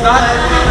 Stop.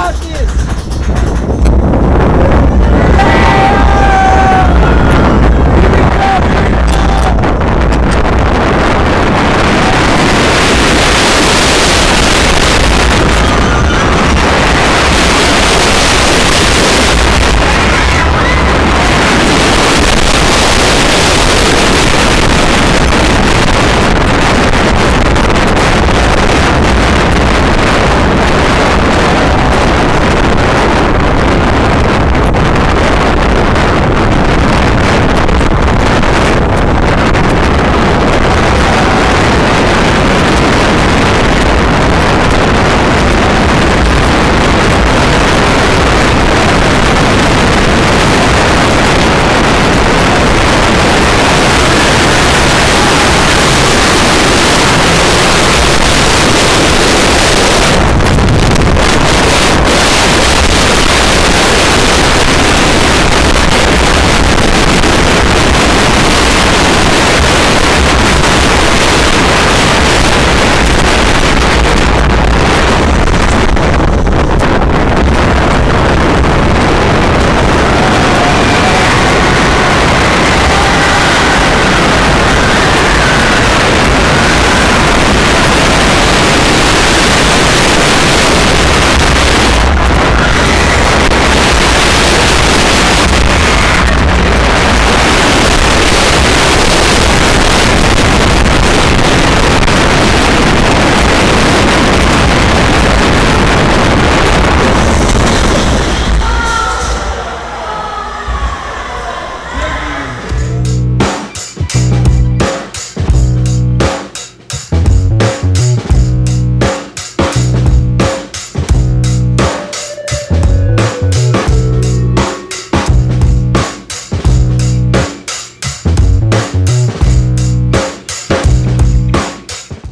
Got this!